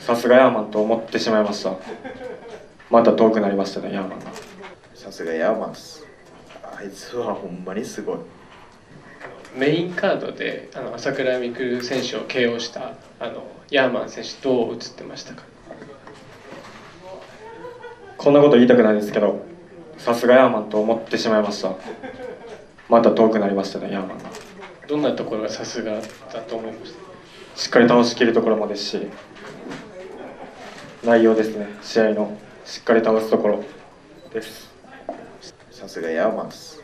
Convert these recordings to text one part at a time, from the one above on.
さすがヤーマンと思ってしまいました。また遠くなりましたねヤーマンが。さすがヤーマンスあいつはほんまにすごい。メインカードであの朝倉未来選手を KO したあのヤーマン選手どう映ってましたか？こんなこと言いたくないんですけどさすがヤーマンと思ってしまいました。また遠くなりましたねヤーマンが。どんなところがさすがだと思いました？しっかり倒しきるところもですし内容ですね。試合のしっかり倒すところです。さすがヤーマンス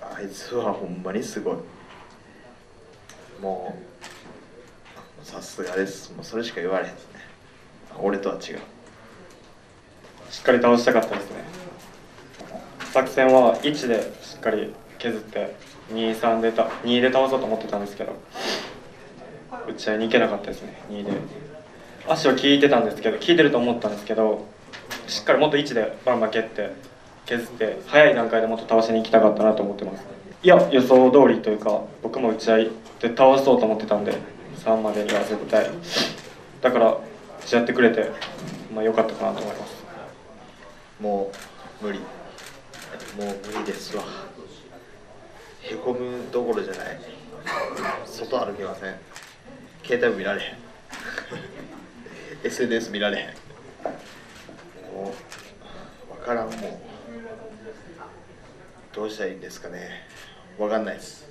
あいつはほんまにすごい。もうさすがです。もうそれしか言われへんですね。俺とは違う。しっかり倒したかったですね。作戦は1でしっかり削って23でた2で倒そうと思ってたんですけど打ち合いに行けなかったですね。2で足は効いてたんですけど効いてると思ったんですけどしっかりもっと1でバンバン蹴って削って早い段階でもっと倒しに行きたかったなと思ってます。いや予想通りというか僕も打ち合いで倒そうと思ってたんで3までには絶対。だから打ち合ってくれてまあ良かったかなと思います。もう無理。もう無理ですわ。へこむどころじゃない。外歩けません。携帯も見られへん。SNS 見られへん。もう分からんもうどうしたらいいんですかね。分かんないです。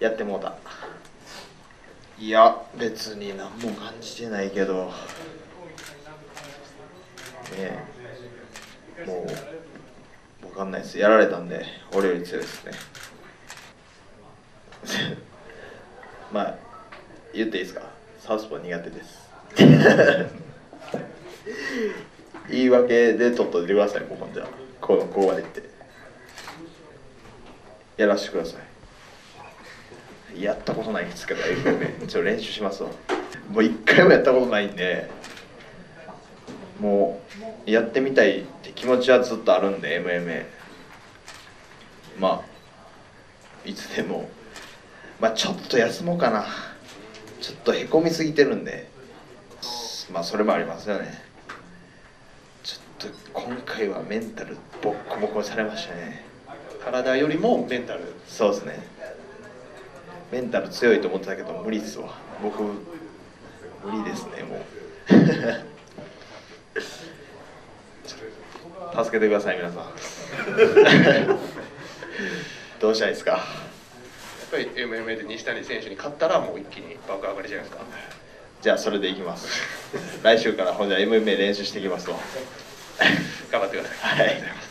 やってもうた。いや別に何も感じてないけど。ねえ。もう分かんないです。やられたんで俺より強いですね。まあ言っていいですか。サウスポー苦手です。言い訳でちょっと出てくださいここじゃこうここまでって。やらせてください。やったことないんですけど FM ちょっと練習しますわ。もう一回もやったことないんで。もうやってみたいって気持ちはずっとあるんで MMA まあいつでも。まあちょっと休もうかな。ちょっとへこみすぎてるんで。まあそれもありますよね。ちょっと今回はメンタルボッコボコにされましたね。体よりもメンタル。そうですねメンタル強いと思ってたけど無理っすわ。僕無理ですねもう。助けてください皆さん。どうしたらいいですか？やっぱり MMA で西谷選手に勝ったらもう一気に爆上がりじゃないですかじゃあそれでいきます。来週からほんじゃ MMA 練習していきますわ頑張ってください、はい